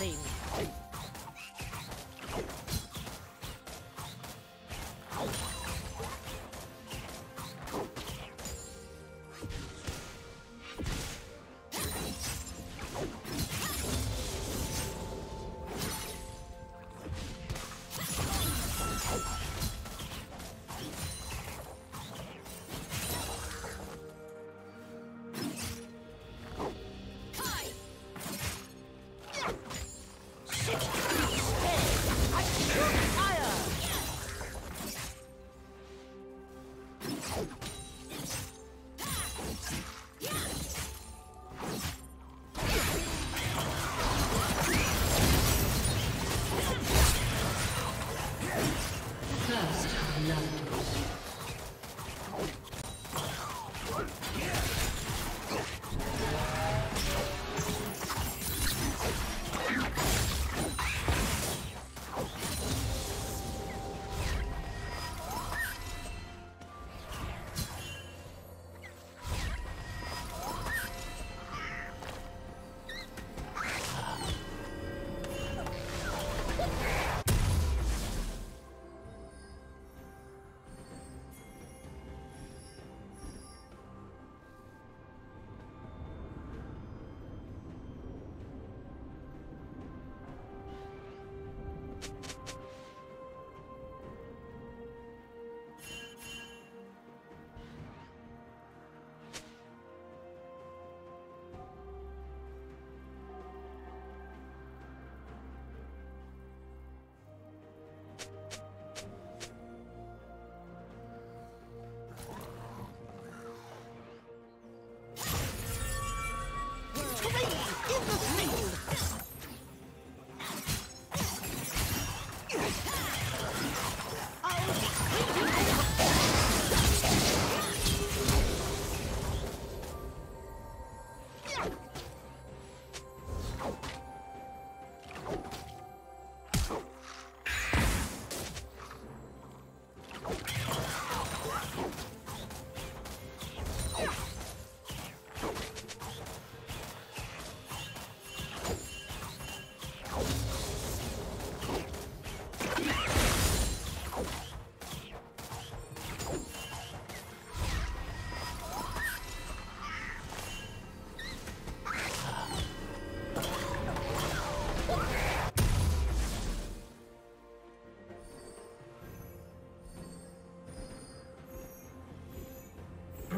something.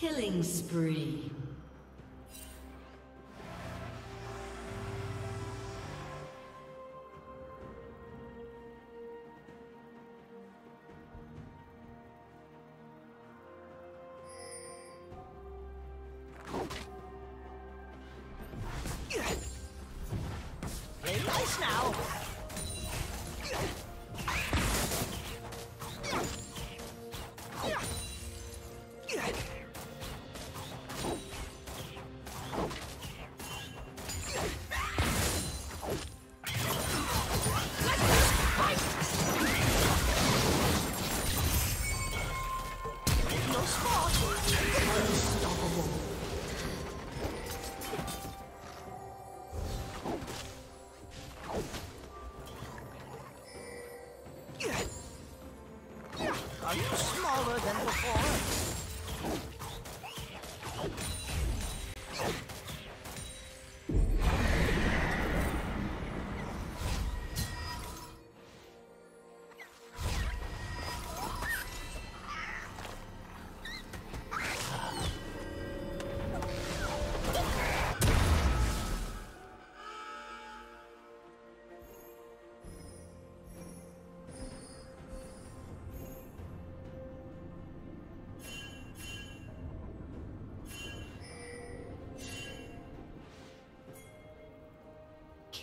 Killing spree. Play nice now!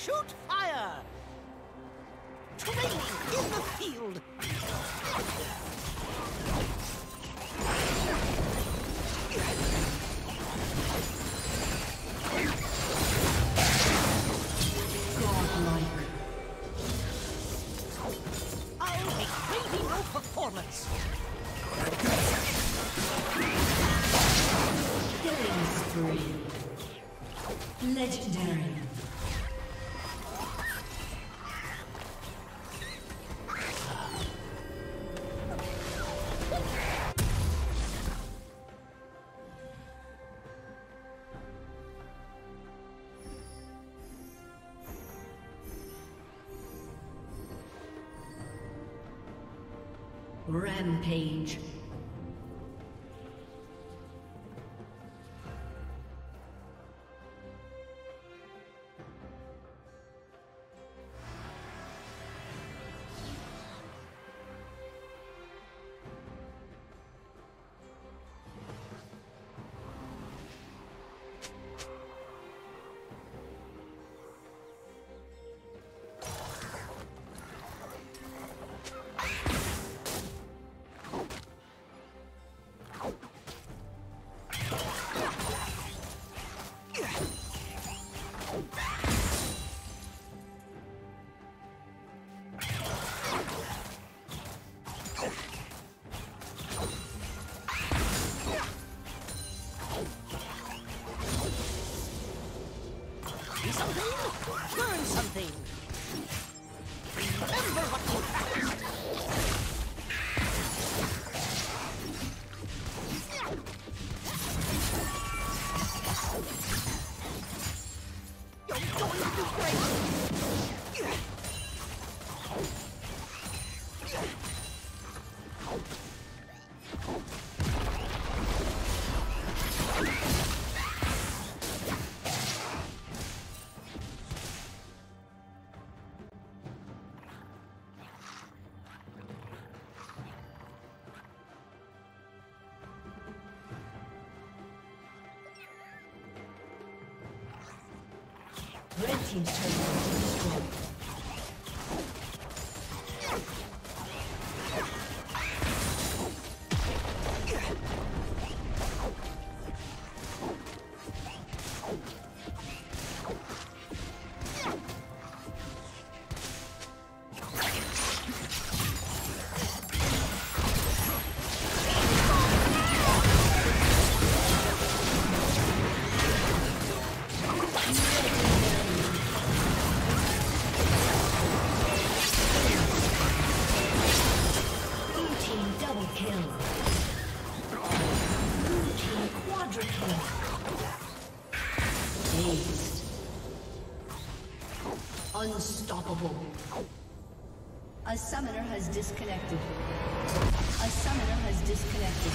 shoot Rampage. Oh, team's turret Aced. Unstoppable. A summoner has disconnected. A summoner has disconnected.